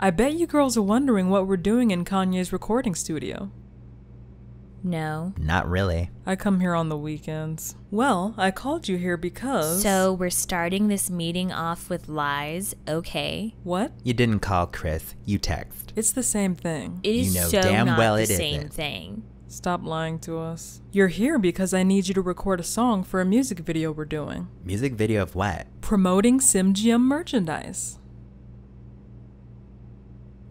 I bet you girls are wondering what we're doing in Kanye's recording studio. No. Not really. I come here on the weekends. Well, I called you here because. So we're starting this meeting off with lies, okay? What? You didn't call Kris, you text. It's the same thing. It is You know so damn not well the it same isn't. thing. Stop lying to us. You're here because I need you to record a song for a music video we're doing. Music video of what? Promoting SimGM merchandise.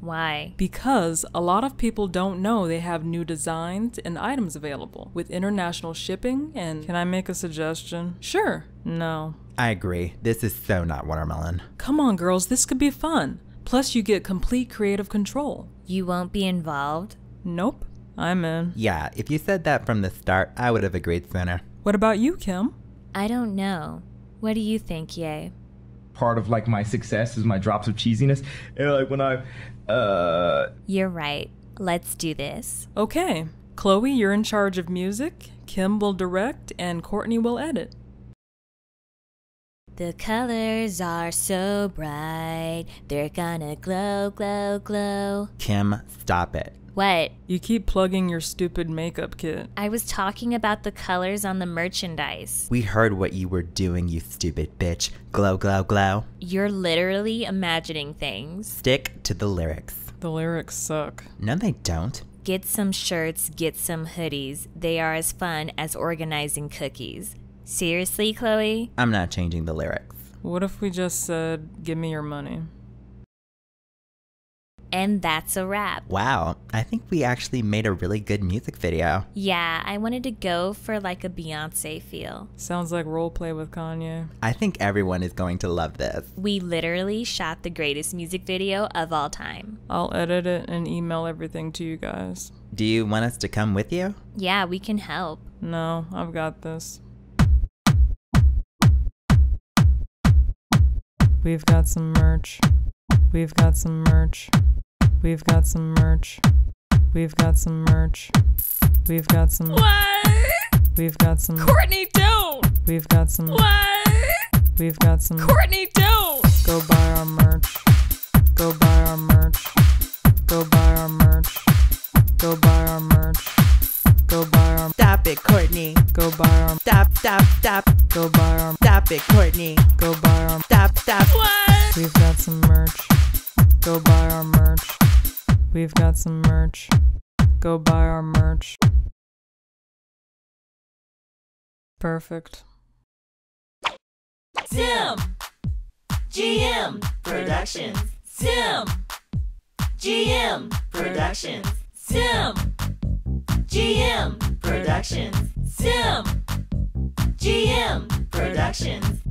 Why? Because a lot of people don't know they have new designs and items available with international shipping and can I make a suggestion? Sure. No. I agree. This is so not watermelon. Come on girls, this could be fun. Plus you get complete creative control. You won't be involved? Nope. I'm in. Yeah, if you said that from the start, I would have agreed sooner. What about you, Kim? I don't know. What do you think, Ye? Part of like my success is my drops of cheesiness. And like when I uh You're right. Let's do this. Okay. Khloé, you're in charge of music. Kim will direct and Kourtney will edit. The colors are so bright, they're gonna glow, glow, glow. Kim, stop it. What? You keep plugging your stupid makeup kit. I was talking about the colors on the merchandise. We heard what you were doing, you stupid bitch. Glow, glow, glow. You're literally imagining things. Stick to the lyrics. The lyrics suck. No, they don't. Get some shirts, get some hoodies. They are as fun as organizing cookies. Seriously, Khloé? I'm not changing the lyrics. What if we just said, give me your money? And that's a wrap. Wow, I think we actually made a really good music video. Yeah, I wanted to go for like a Beyonce feel. Sounds like roleplay with Kanye. I think everyone is going to love this. We literally shot the greatest music video of all time. I'll edit it and email everything to you guys. Do you want us to come with you? Yeah, we can help. No, I've got this. We've got some merch. We've got some merch. We've got some merch. We've got some merch. We've got some. What? We've got some. Kourtney, don't! We've got some. What? We've got some. Kourtney, don't! Go buy our merch. Go buy our merch. Go buy our merch. Go buy our merch. Go buy our. Stop it, Kourtney. Go buy our. Stop, stop, stop. Go buy our. Stop it, Kourtney. Go buy our. We've got some merch. Go buy our merch. Perfect. Sim! GM Productions. Sim! GM Productions. Sim! GM Productions. Sim! GM Productions.